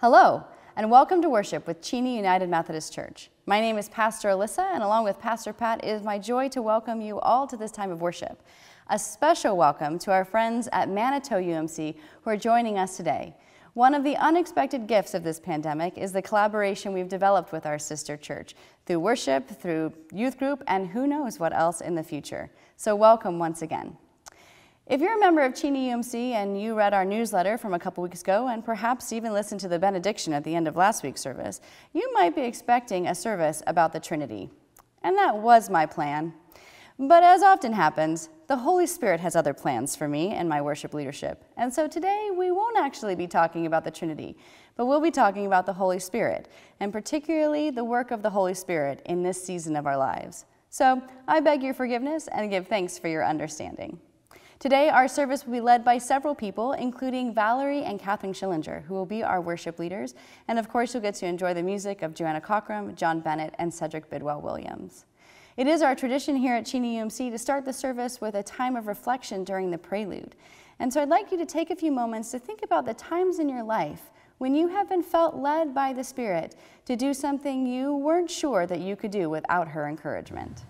Hello, and welcome to worship with Cheney United Methodist Church. My name is Pastor Alyssa, and along with Pastor Pat, it is my joy to welcome you all to this time of worship. A special welcome to our friends at Manito UMC who are joining us today. One of the unexpected gifts of this pandemic is the collaboration we've developed with our sister church through worship, through youth group, and who knows what else in the future. So, welcome once again. If you're a member of Cheney UMC and you read our newsletter from a couple weeks ago and perhaps even listened to the benediction at the end of last week's service, you might be expecting a service about the Trinity. And that was my plan. But as often happens, the Holy Spirit has other plans for me and my worship leadership. And so today we won't actually be talking about the Trinity, but we'll be talking about the Holy Spirit, and particularly the work of the Holy Spirit in this season of our lives. So I beg your forgiveness and give thanks for your understanding. Today, our service will be led by several people, including Valerie and Catherine Schillinger, who will be our worship leaders. And of course, you'll get to enjoy the music of Joanna Cockrum, John Bennett, and Cedric Bidwell Williams. It is our tradition here at Cheney UMC to start the service with a time of reflection during the prelude. And so I'd like you to take a few moments to think about the times in your life when you have been felt led by the Spirit to do something you weren't sure that you could do without her encouragement.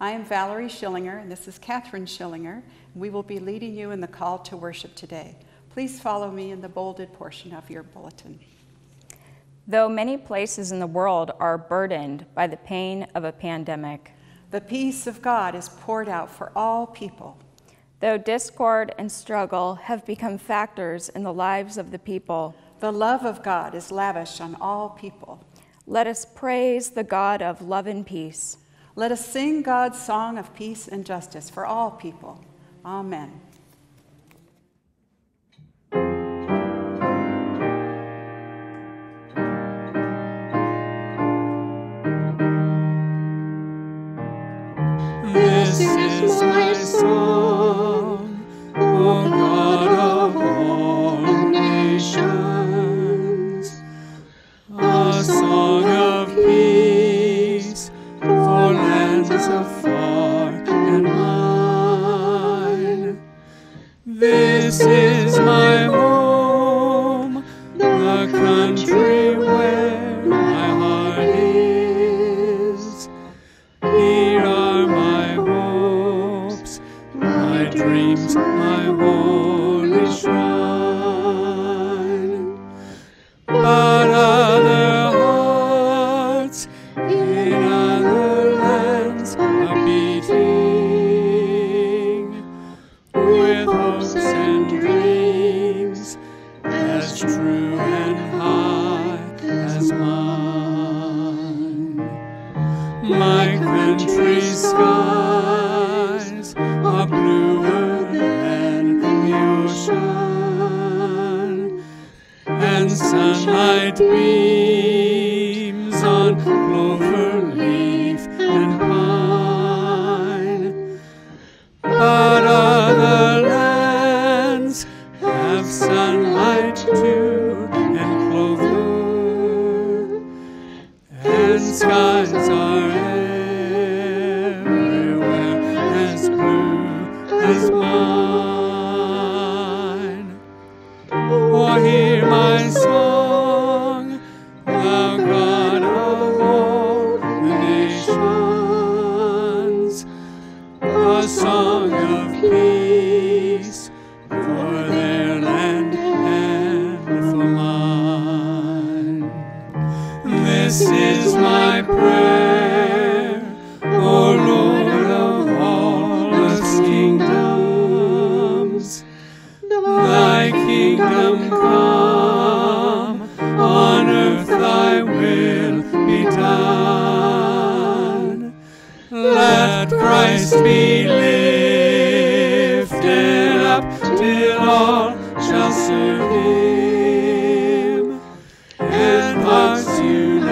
Valerie Schillinger, and this is Catherine Schillinger. We will be leading you in the call to worship today. Please follow me in the bolded portion of your bulletin. Though many places in the world are burdened by the pain of a pandemic, the peace of God is poured out for all people. Though discord and struggle have become factors in the lives of the people, the love of God is lavish on all people. Let us praise the God of love and peace. Let us sing God's song of peace and justice for all people. Amen. This is hearts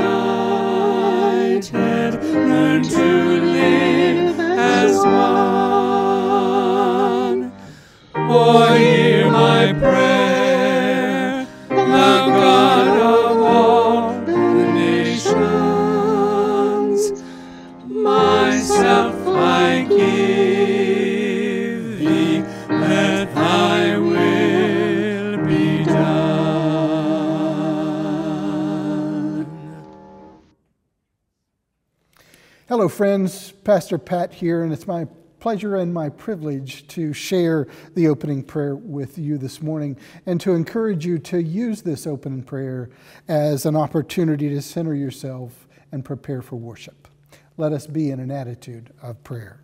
friends. Pastor Pat here, and it's my pleasure and my privilege to share the opening prayer with you this morning and to encourage you to use this opening prayer as an opportunity to center yourself and prepare for worship. Let us be in an attitude of prayer.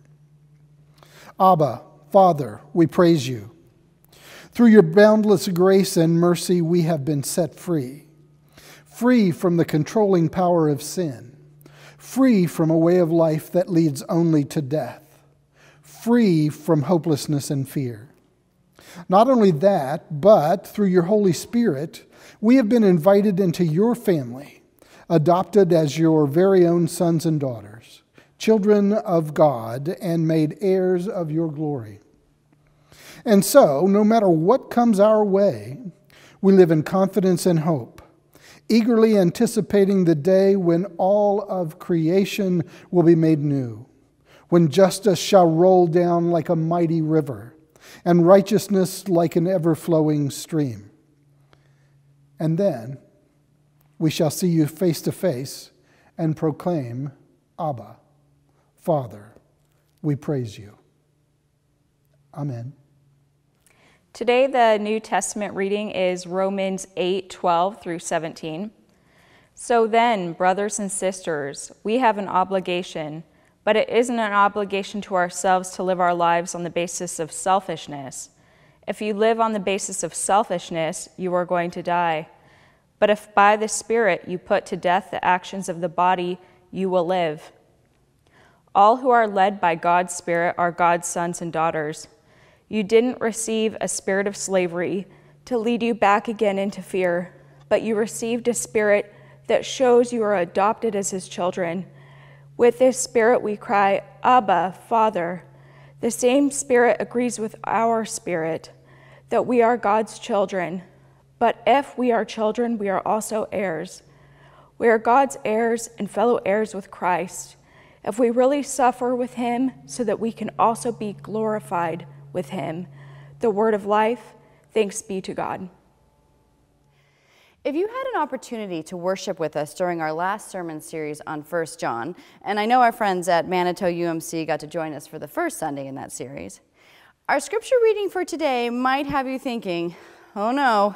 Abba, Father, we praise you. Through your boundless grace and mercy, we have been set free, free from the controlling power of sin, free from a way of life that leads only to death, free from hopelessness and fear. Not only that, but through your Holy Spirit, we have been invited into your family, adopted as your very own sons and daughters, children of God, and made heirs of your glory. And so, no matter what comes our way, we live in confidence and hope, eagerly anticipating the day when all of creation will be made new, when justice shall roll down like a mighty river, and righteousness like an ever flowing stream. And then we shall see you face to face and proclaim, Abba, Father, we praise you. Amen. Today, the New Testament reading is Romans 8 12 through 17. So then, brothers and sisters, we have an obligation, but it isn't an obligation to ourselves to live our lives on the basis of selfishness. If you live on the basis of selfishness, you are going to die. But if by the Spirit you put to death the actions of the body, you will live. All who are led by God's Spirit are God's sons and daughters. You didn't receive a spirit of slavery to lead you back again into fear, but you received a spirit that shows you are adopted as his children. With this spirit we cry, Abba, Father. The same spirit agrees with our spirit that we are God's children. But if we are children, we are also heirs. We are God's heirs and fellow heirs with Christ. If we really suffer with him, so that we can also be glorified with him. The word of life, thanks be to God. If you had an opportunity to worship with us during our last sermon series on 1 John, and I know our friends at Manito UMC got to join us for the first Sunday in that series, our scripture reading for today might have you thinking, oh no,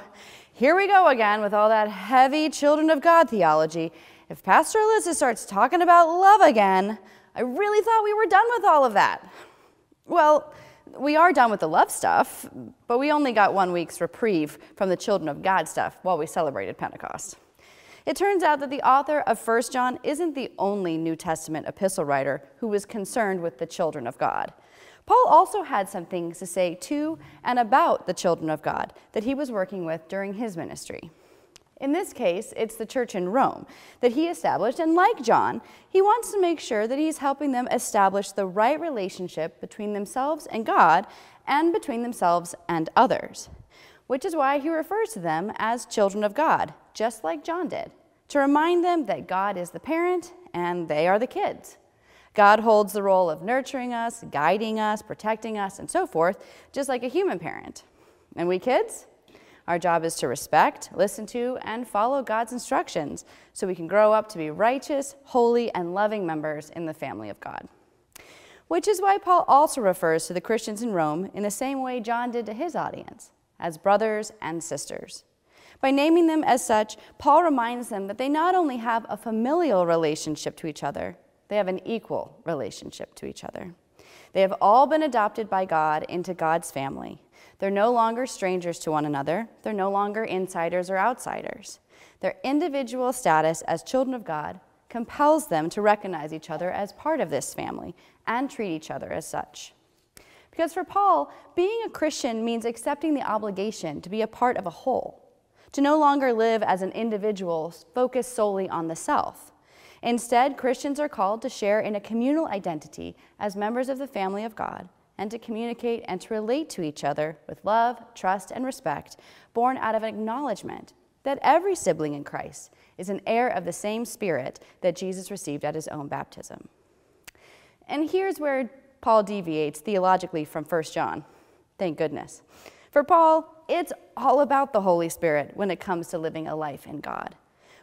here we go again with all that heavy children of God theology. If Pastor Alyssa starts talking about love again, I really thought we were done with all of that. Well, we are done with the love stuff, but we only got one week's reprieve from the children of God stuff while we celebrated Pentecost. It turns out that the author of 1 John isn't the only New Testament epistle writer who was concerned with the children of God. Paul also had some things to say to and about the children of God that he was working with during his ministry. In this case, it's the church in Rome that he established, and like John, he wants to make sure that he's helping them establish the right relationship between themselves and God and between themselves and others, which is why he refers to them as children of God, just like John did, to remind them that God is the parent and they are the kids. God holds the role of nurturing us, guiding us, protecting us, and so forth, just like a human parent. And we kids? Our job is to respect, listen to, and follow God's instructions so we can grow up to be righteous, holy, and loving members in the family of God. Which is why Paul also refers to the Christians in Rome in the same way John did to his audience, as brothers and sisters. By naming them as such, Paul reminds them that they not only have a familial relationship to each other, they have an equal relationship to each other. They have all been adopted by God into God's family. They're no longer strangers to one another. They're no longer insiders or outsiders. Their individual status as children of God compels them to recognize each other as part of this family and treat each other as such. Because for Paul, being a Christian means accepting the obligation to be a part of a whole, to no longer live as an individual focused solely on the self. Instead, Christians are called to share in a communal identity as members of the family of God and to communicate and to relate to each other with love, trust, and respect, born out of an acknowledgement that every sibling in Christ is an heir of the same spirit that Jesus received at his own baptism. And here's where Paul deviates theologically from 1 John. Thank goodness. For Paul, it's all about the Holy Spirit when it comes to living a life in God.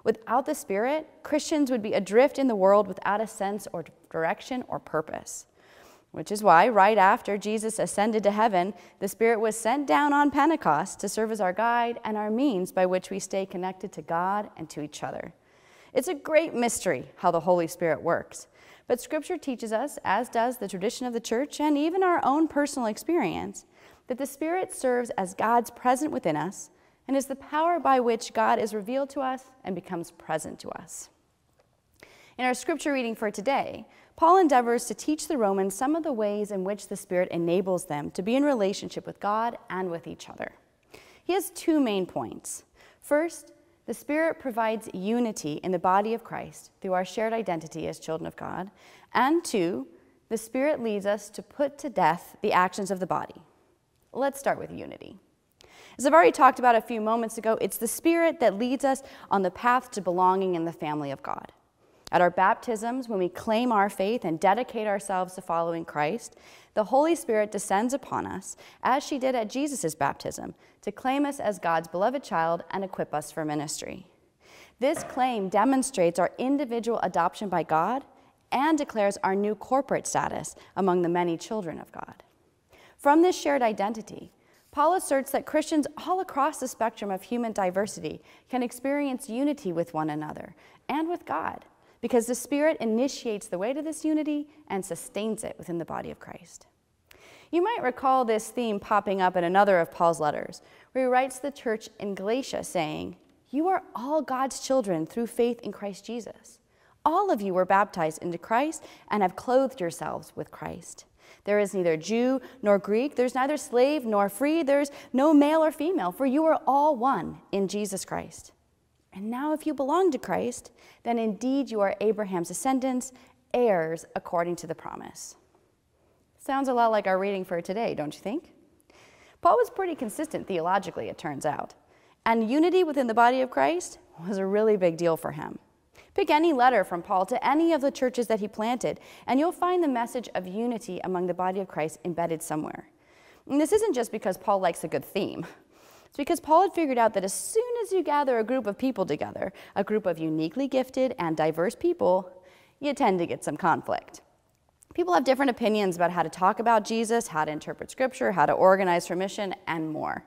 Without the Spirit, Christians would be adrift in the world without a sense or direction or purpose. Which is why, right after Jesus ascended to heaven, the Spirit was sent down on Pentecost to serve as our guide and our means by which we stay connected to God and to each other. It's a great mystery how the Holy Spirit works. But Scripture teaches us, as does the tradition of the church and even our own personal experience, that the Spirit serves as God's present within us and is the power by which God is revealed to us and becomes present to us. In our scripture reading for today, Paul endeavors to teach the Romans some of the ways in which the Spirit enables them to be in relationship with God and with each other. He has two main points. First, the Spirit provides unity in the body of Christ through our shared identity as children of God. And two, the Spirit leads us to put to death the actions of the body. Let's start with unity. As I've already talked about a few moments ago, it's the Spirit that leads us on the path to belonging in the family of God. At our baptisms, when we claim our faith and dedicate ourselves to following Christ, the Holy Spirit descends upon us, as she did at Jesus' baptism, to claim us as God's beloved child and equip us for ministry. This claim demonstrates our individual adoption by God and declares our new corporate status among the many children of God. From this shared identity, Paul asserts that Christians all across the spectrum of human diversity can experience unity with one another and with God because the Spirit initiates the way to this unity and sustains it within the body of Christ. You might recall this theme popping up in another of Paul's letters, where he writes the church in Galatia saying, You are all God's children through faith in Christ Jesus. All of you were baptized into Christ and have clothed yourselves with Christ. There is neither Jew nor Greek, there's neither slave nor free, there's no male or female, for you are all one in Jesus Christ. And now, if you belong to Christ, then indeed you are Abraham's descendants, heirs according to the promise. Sounds a lot like our reading for today, don't you think? Paul was pretty consistent theologically, it turns out. And unity within the body of Christ was a really big deal for him. Pick any letter from Paul to any of the churches that he planted, and you'll find the message of unity among the body of Christ embedded somewhere. And this isn't just because Paul likes a good theme. It's because Paul had figured out that as soon as you gather a group of people together, a group of uniquely gifted and diverse people, you tend to get some conflict. People have different opinions about how to talk about Jesus, how to interpret scripture, how to organize for mission, and more.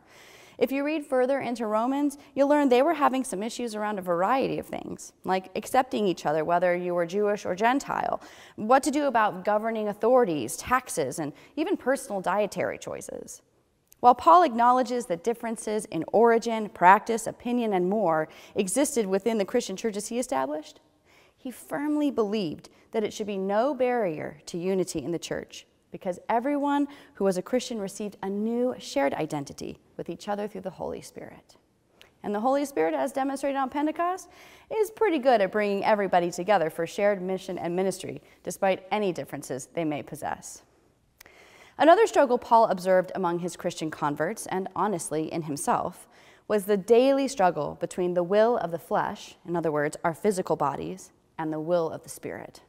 If you read further into Romans, you'll learn they were having some issues around a variety of things, like accepting each other, whether you were Jewish or Gentile, what to do about governing authorities, taxes, and even personal dietary choices. While Paul acknowledges that differences in origin, practice, opinion, and more existed within the Christian churches he established, he firmly believed that it should be no barrier to unity in the church because everyone who was a Christian received a new shared identity with each other through the Holy Spirit. And the Holy Spirit, as demonstrated on Pentecost, is pretty good at bringing everybody together for shared mission and ministry, despite any differences they may possess. Another struggle Paul observed among his Christian converts, and honestly in himself, was the daily struggle between the will of the flesh, in other words, our physical bodies, and the will of the Spirit.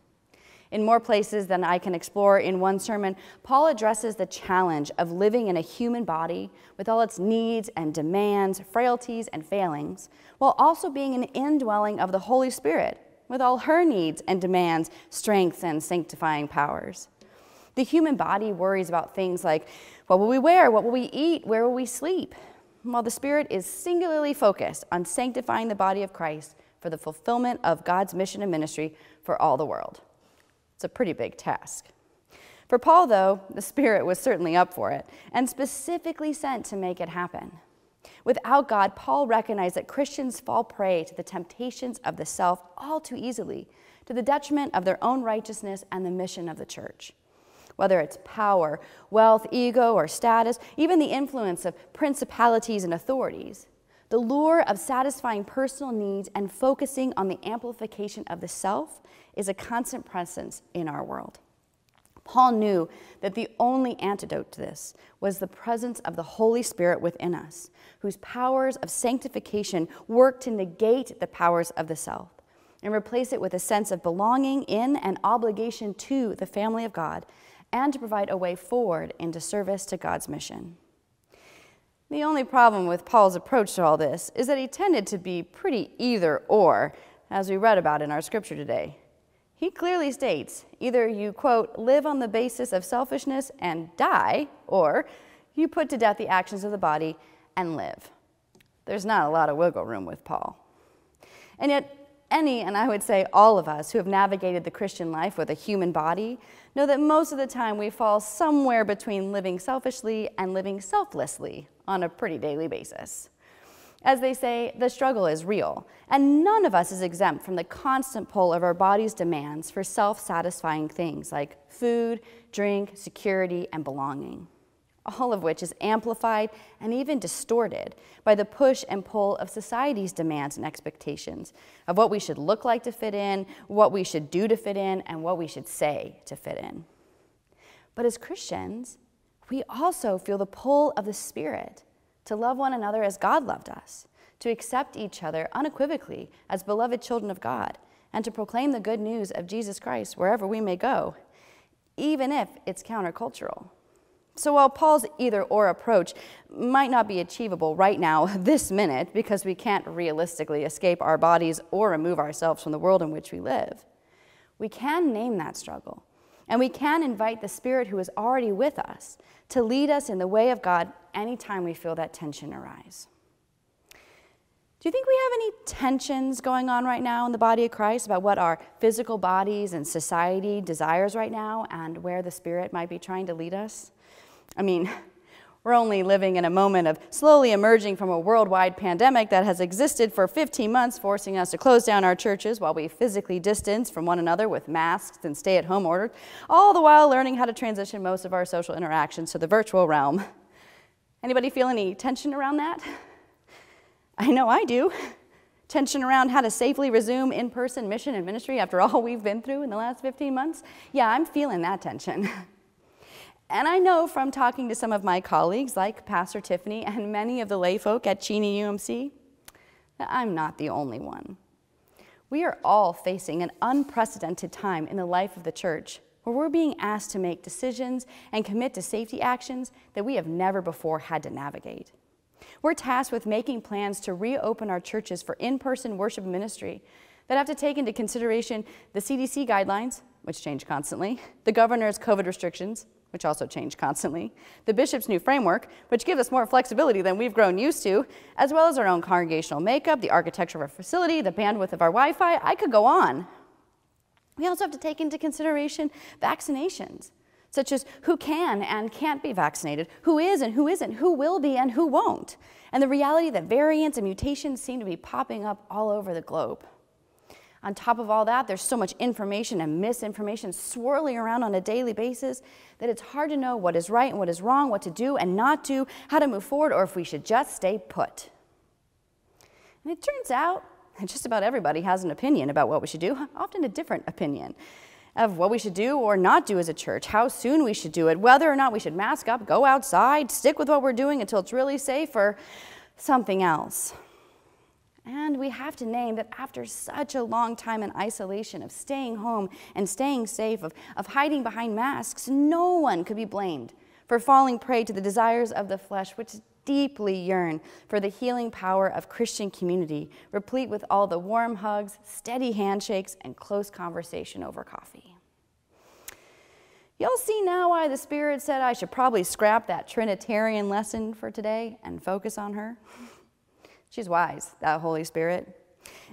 In more places than I can explore in one sermon, Paul addresses the challenge of living in a human body with all its needs and demands, frailties and failings, while also being an indwelling of the Holy Spirit with all her needs and demands, strengths, and sanctifying powers. The human body worries about things like what will we wear, what will we eat, where will we sleep, while the Spirit is singularly focused on sanctifying the body of Christ for the fulfillment of God's mission and ministry for all the world. It's a pretty big task. For Paul, though, the Spirit was certainly up for it and specifically sent to make it happen. Without God, Paul recognized that Christians fall prey to the temptations of the self all too easily, to the detriment of their own righteousness and the mission of the church. Whether it's power, wealth, ego, or status, even the influence of principalities and authorities, the lure of satisfying personal needs and focusing on the amplification of the self is a constant presence in our world. Paul knew that the only antidote to this was the presence of the Holy Spirit within us, whose powers of sanctification work to negate the powers of the self and replace it with a sense of belonging in and obligation to the family of God and to provide a way forward into service to God's mission. The only problem with Paul's approach to all this is that he tended to be pretty either or, as we read about in our scripture today. He clearly states either you, quote, live on the basis of selfishness and die, or you put to death the actions of the body and live. There's not a lot of wiggle room with Paul. And yet, any, and I would say all of us who have navigated the Christian life with a human body, know that most of the time we fall somewhere between living selfishly and living selflessly on a pretty daily basis. As they say, the struggle is real, and none of us is exempt from the constant pull of our body's demands for self satisfying things like food, drink, security, and belonging all of which is amplified and even distorted by the push and pull of society's demands and expectations of what we should look like to fit in, what we should do to fit in, and what we should say to fit in. But as Christians, we also feel the pull of the Spirit to love one another as God loved us, to accept each other unequivocally as beloved children of God, and to proclaim the good news of Jesus Christ wherever we may go, even if it's countercultural. So while Paul's either or approach might not be achievable right now, this minute, because we can't realistically escape our bodies or remove ourselves from the world in which we live, we can name that struggle. And we can invite the Spirit who is already with us to lead us in the way of God anytime we feel that tension arise. Do you think we have any tensions going on right now in the body of Christ about what our physical bodies and society desires right now and where the Spirit might be trying to lead us? I mean, we're only living in a moment of slowly emerging from a worldwide pandemic that has existed for 15 months, forcing us to close down our churches while we physically distance from one another with masks and stay at home orders, all the while learning how to transition most of our social interactions to the virtual realm. Anybody feel any tension around that? I know I do. Tension around how to safely resume in person mission and ministry after all we've been through in the last 15 months? Yeah, I'm feeling that tension. And I know from talking to some of my colleagues, like Pastor Tiffany and many of the layfolk at Cheney UMC, that I'm not the only one. We are all facing an unprecedented time in the life of the church where we're being asked to make decisions and commit to safety actions that we have never before had to navigate. We're tasked with making plans to reopen our churches for in person worship ministry that have to take into consideration the CDC guidelines, which change constantly, the governor's COVID restrictions, which also change constantly, the bishop's new framework, which gives us more flexibility than we've grown used to, as well as our own congregational makeup, the architecture of our facility, the bandwidth of our Wi Fi. I could go on. We also have to take into consideration vaccinations, such as who can and can't be vaccinated, who is and who isn't, who will be and who won't, and the reality that variants and mutations seem to be popping up all over the globe. On top of all that, there's so much information and misinformation swirling around on a daily basis that it's hard to know what is right and what is wrong, what to do and not do, how to move forward, or if we should just stay put. And it turns out that just about everybody has an opinion about what we should do, often a different opinion of what we should do or not do as a church, how soon we should do it, whether or not we should mask up, go outside, stick with what we're doing until it's really safe, or something else. And we have to name that after such a long time in isolation, of staying home and staying safe, of, of hiding behind masks, no one could be blamed for falling prey to the desires of the flesh, which deeply yearn for the healing power of Christian community, replete with all the warm hugs, steady handshakes, and close conversation over coffee. Y'all see now why the Spirit said I should probably scrap that Trinitarian lesson for today and focus on her? She's wise, that Holy Spirit.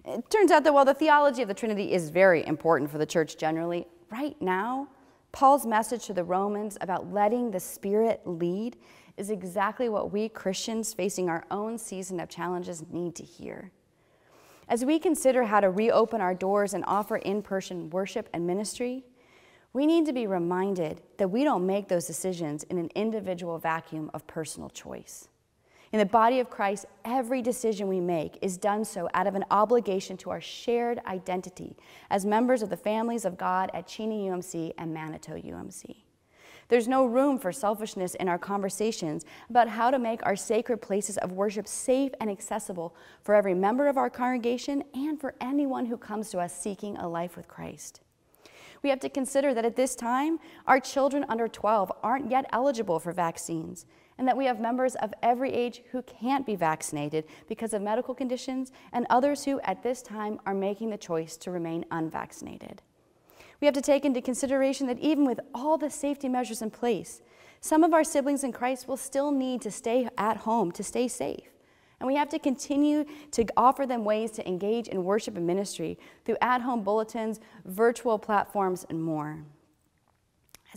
It turns out that while the theology of the Trinity is very important for the church generally, right now, Paul's message to the Romans about letting the Spirit lead is exactly what we Christians facing our own season of challenges need to hear. As we consider how to reopen our doors and offer in person worship and ministry, we need to be reminded that we don't make those decisions in an individual vacuum of personal choice. In the body of Christ, every decision we make is done so out of an obligation to our shared identity as members of the families of God at Cheney UMC and Manito UMC. There's no room for selfishness in our conversations about how to make our sacred places of worship safe and accessible for every member of our congregation and for anyone who comes to us seeking a life with Christ. We have to consider that at this time, our children under 12 aren't yet eligible for vaccines, and that we have members of every age who can't be vaccinated because of medical conditions, and others who, at this time, are making the choice to remain unvaccinated. We have to take into consideration that even with all the safety measures in place, some of our siblings in Christ will still need to stay at home to stay safe. And we have to continue to offer them ways to engage in worship and ministry through at home bulletins, virtual platforms, and more.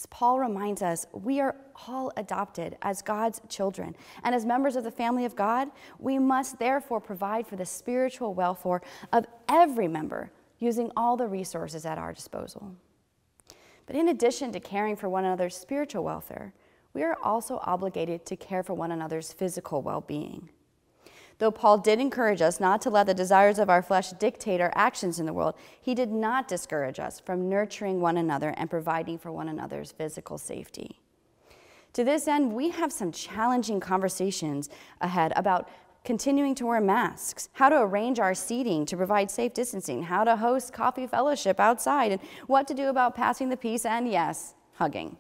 As Paul reminds us, we are all adopted as God's children. And as members of the family of God, we must therefore provide for the spiritual welfare of every member using all the resources at our disposal. But in addition to caring for one another's spiritual welfare, we are also obligated to care for one another's physical well being. Though Paul did encourage us not to let the desires of our flesh dictate our actions in the world, he did not discourage us from nurturing one another and providing for one another's physical safety. To this end, we have some challenging conversations ahead about continuing to wear masks, how to arrange our seating to provide safe distancing, how to host coffee fellowship outside, and what to do about passing the peace and, yes, hugging.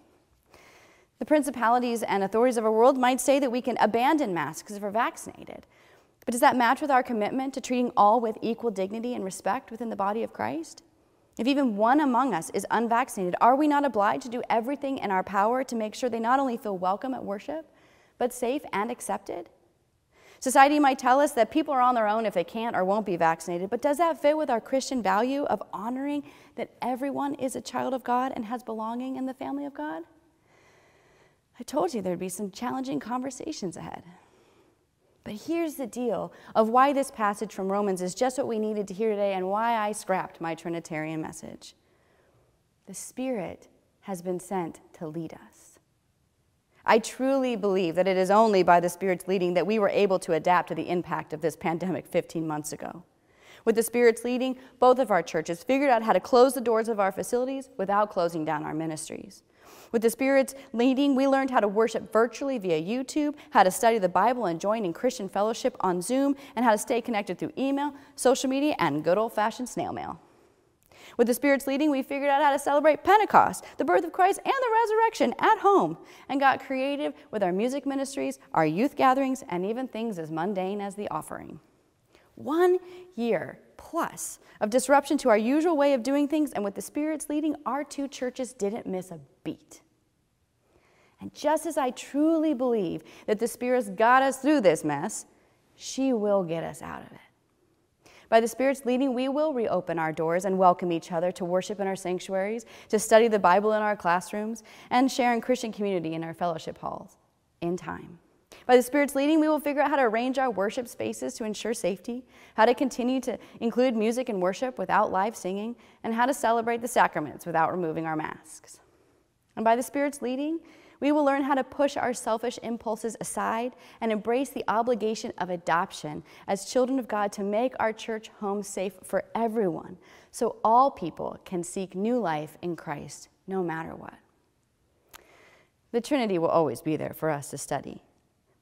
The principalities and authorities of our world might say that we can abandon masks if we're vaccinated. But does that match with our commitment to treating all with equal dignity and respect within the body of Christ? If even one among us is unvaccinated, are we not obliged to do everything in our power to make sure they not only feel welcome at worship, but safe and accepted? Society might tell us that people are on their own if they can't or won't be vaccinated, but does that fit with our Christian value of honoring that everyone is a child of God and has belonging in the family of God? I told you there'd be some challenging conversations ahead. But here's the deal of why this passage from Romans is just what we needed to hear today and why I scrapped my Trinitarian message. The Spirit has been sent to lead us. I truly believe that it is only by the Spirit's leading that we were able to adapt to the impact of this pandemic 15 months ago. With the Spirit's leading, both of our churches figured out how to close the doors of our facilities without closing down our ministries. With the Spirit's leading, we learned how to worship virtually via YouTube, how to study the Bible and join in Christian fellowship on Zoom, and how to stay connected through email, social media, and good old fashioned snail mail. With the Spirit's leading, we figured out how to celebrate Pentecost, the birth of Christ, and the resurrection at home, and got creative with our music ministries, our youth gatherings, and even things as mundane as the offering. One year plus of disruption to our usual way of doing things, and with the Spirit's leading, our two churches didn't miss a beat. And just as I truly believe that the Spirit's got us through this mess, she will get us out of it. By the Spirit's leading, we will reopen our doors and welcome each other to worship in our sanctuaries, to study the Bible in our classrooms, and share in Christian community in our fellowship halls in time. By the Spirit's leading, we will figure out how to arrange our worship spaces to ensure safety, how to continue to include music and worship without live singing, and how to celebrate the sacraments without removing our masks. And by the Spirit's leading, we will learn how to push our selfish impulses aside and embrace the obligation of adoption as children of God to make our church home safe for everyone so all people can seek new life in Christ no matter what. The Trinity will always be there for us to study.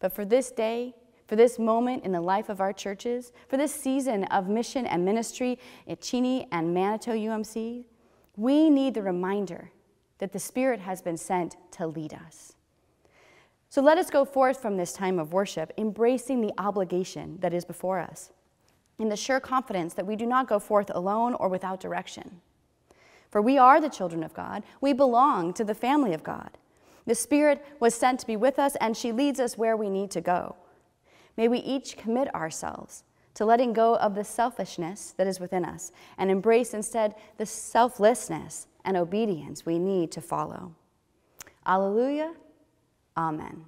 But for this day, for this moment in the life of our churches, for this season of mission and ministry at Cheney and Manito UMC, we need the reminder that the Spirit has been sent to lead us. So let us go forth from this time of worship, embracing the obligation that is before us, in the sure confidence that we do not go forth alone or without direction. For we are the children of God, we belong to the family of God. The Spirit was sent to be with us, and she leads us where we need to go. May we each commit ourselves to letting go of the selfishness that is within us and embrace instead the selflessness and obedience we need to follow. Alleluia. Amen.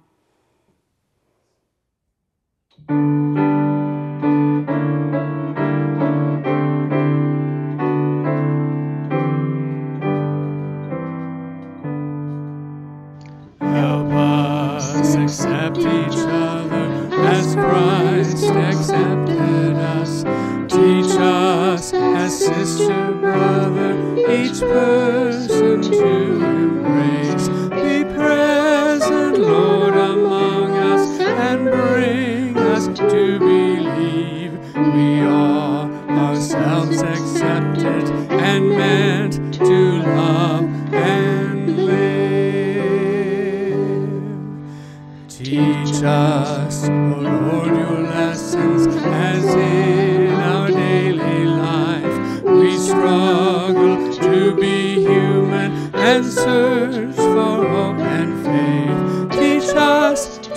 Search for hope and faith. Teach us to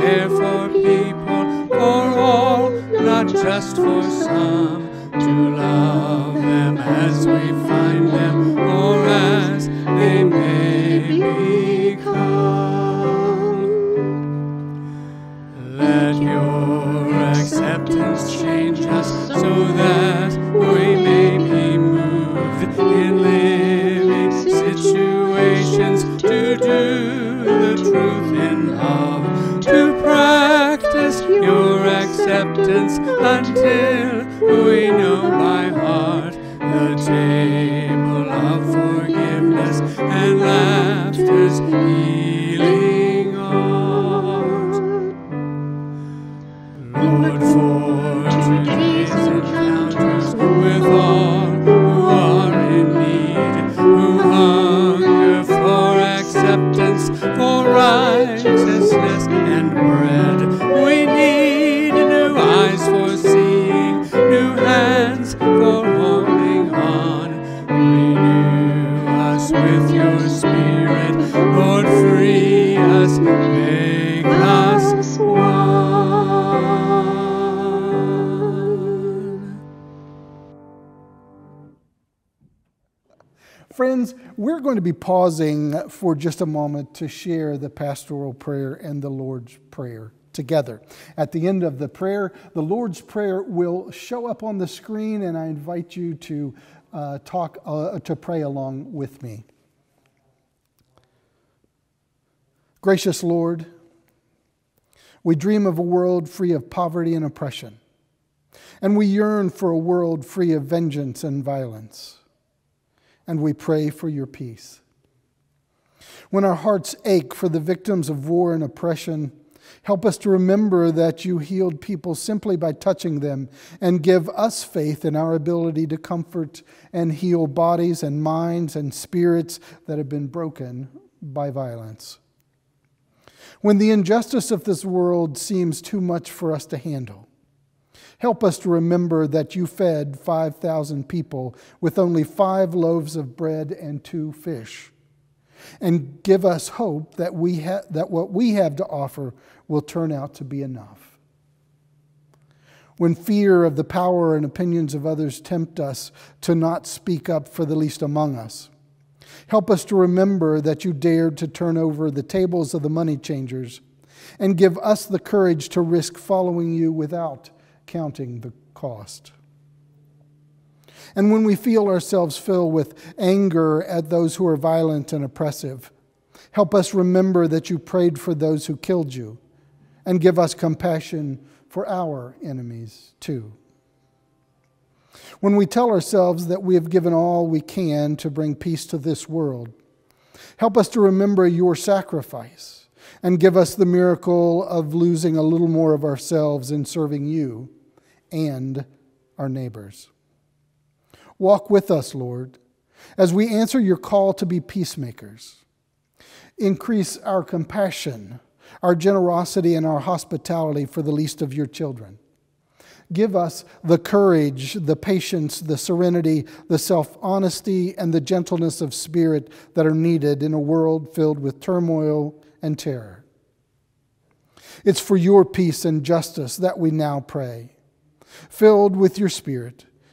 care for people, for all, not just for some, to love them as we find them acceptance until we know by heart pausing for just a moment to share the pastoral prayer and the Lord's Prayer together. At the end of the prayer, the Lord's Prayer will show up on the screen, and I invite you to uh, talk uh, to pray along with me. Gracious Lord, we dream of a world free of poverty and oppression, and we yearn for a world free of vengeance and violence and we pray for your peace. When our hearts ache for the victims of war and oppression, help us to remember that you healed people simply by touching them and give us faith in our ability to comfort and heal bodies and minds and spirits that have been broken by violence. When the injustice of this world seems too much for us to handle, Help us to remember that you fed 5,000 people with only five loaves of bread and two fish. And give us hope that, we ha- that what we have to offer will turn out to be enough. When fear of the power and opinions of others tempt us to not speak up for the least among us, help us to remember that you dared to turn over the tables of the money changers and give us the courage to risk following you without counting the cost. And when we feel ourselves filled with anger at those who are violent and oppressive, help us remember that you prayed for those who killed you and give us compassion for our enemies too. When we tell ourselves that we have given all we can to bring peace to this world, help us to remember your sacrifice and give us the miracle of losing a little more of ourselves in serving you and our neighbors. Walk with us, Lord, as we answer your call to be peacemakers. Increase our compassion, our generosity, and our hospitality for the least of your children. Give us the courage, the patience, the serenity, the self honesty, and the gentleness of spirit that are needed in a world filled with turmoil and terror. It's for your peace and justice that we now pray. Filled with your Spirit,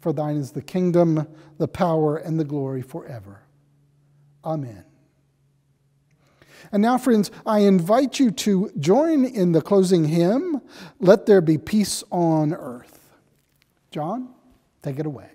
For thine is the kingdom, the power, and the glory forever. Amen. And now, friends, I invite you to join in the closing hymn, Let There Be Peace on Earth. John, take it away.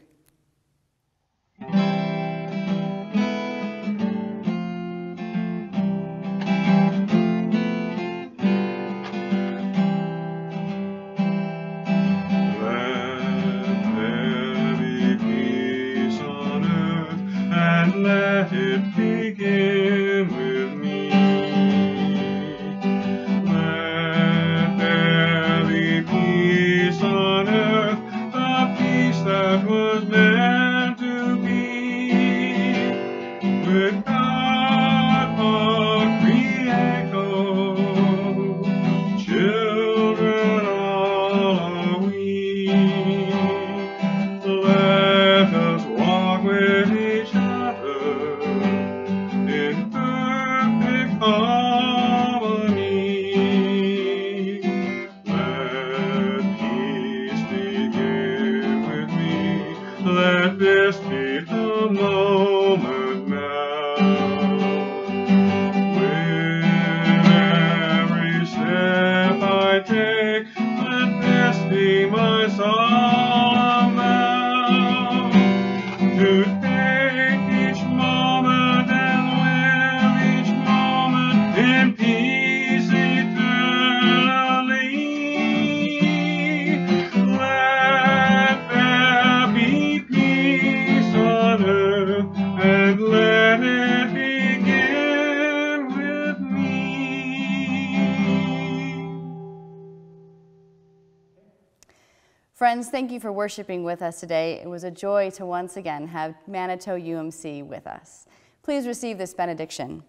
Worshiping with us today. It was a joy to once again have Manito UMC with us. Please receive this benediction.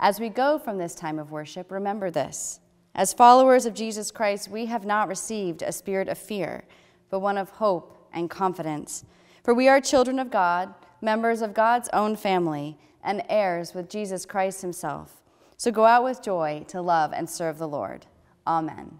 As we go from this time of worship, remember this. As followers of Jesus Christ, we have not received a spirit of fear, but one of hope and confidence. For we are children of God, members of God's own family, and heirs with Jesus Christ himself. So go out with joy to love and serve the Lord. Amen.